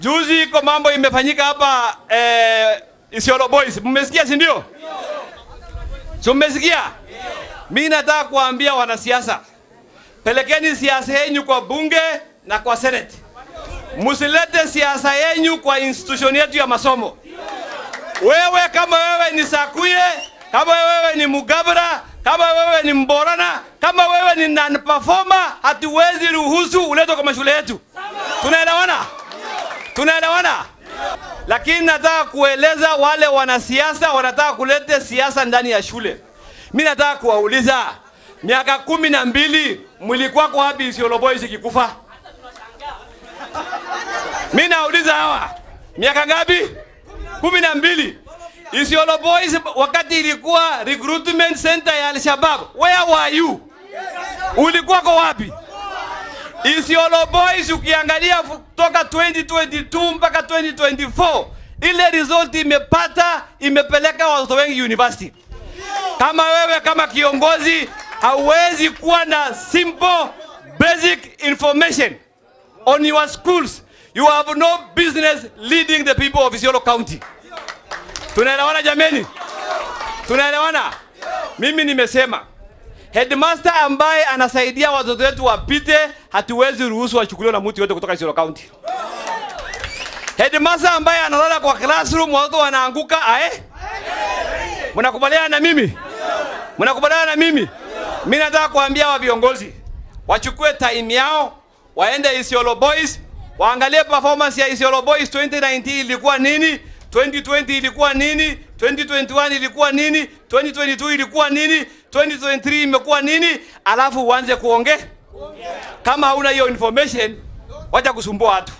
Juzi iko mambo imefanyika hapa eh, Isiolo Boys. Mmesikia si ndio? Si mmesikia? Mimi nataka kuambia wanasiasa, pelekeni siasa yenu kwa bunge na kwa senate. Msilete siasa yenu kwa institution yetu ya masomo. Wewe kama wewe ni Sakuye, kama wewe ni Mugabra, kama wewe ni Mborana, kama wewe ni non performer, hatuwezi ruhusu uletwe kwa mashule yetu. Tunaelewana? Tunaelewana? Lakini nataka kueleza wale wanasiasa wanataka kulete siasa ndani ya shule. Mimi nataka kuwauliza, miaka kumi na mbili mlikuwa kwa wapi Isiolo Boys ikikufa? Mimi nauliza hawa, miaka ngapi? kumi na mbili. Isiolo Boys wakati ilikuwa recruitment center ya Al-Shabaab, where were you? Ulikuwa kwa wapi? Isiolo Boys ukiangalia toka 2022 mpaka 2024 ile result imepata imepeleka watoto wengi university. Kama wewe kama kiongozi hauwezi kuwa na simple basic information on your schools, you have no business leading the people of Isiolo County. Tunaelewana jameni? Tunaelewana? Mimi nimesema headmaster ambaye anasaidia watoto wetu wapite, hatuwezi ruhusu wachukuliwe na mtu yote kutoka Isiolo County. Headmaster ambaye analala kwa classroom watoto wanaanguka, ae? Mnakubaliana na mimi? Mnakubaliana na mimi? Mimi nataka kuambia wa viongozi wachukue time yao, waende Isiolo Boys, waangalie performance ya Isiolo Boys 2019 ilikuwa nini, 2020 ilikuwa nini, 2021 ilikuwa nini, 2022 ilikuwa nini, 2023 imekuwa nini, alafu uanze kuongea. Kama hauna hiyo information, wacha kusumbua watu.